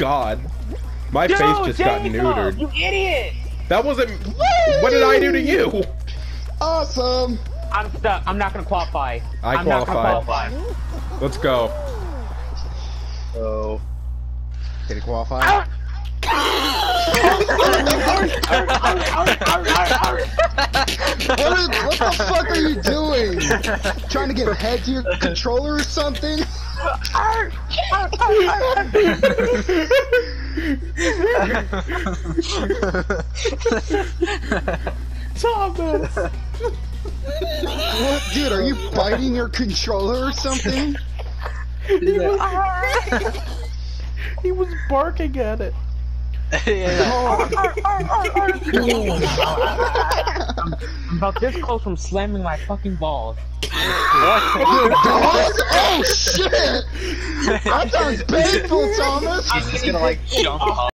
god. My Dude, face just got neutered. You idiot! That wasn't. What did I do to you? Awesome. I'm stuck. I'm not gonna qualify. I I'm not gonna qualified. qualify. Let's go. So. Did he qualify? What, is, what the fuck are you doing? Trying to get head to your controller or something? Thomas. What, dude, are you biting your controller or something? He was, he was barking at it. Oh, I'm oh. About this close from slamming my fucking balls. your balls? Oh shit! That sounds painful, Thomas. He's just gonna like jump up.